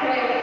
Great.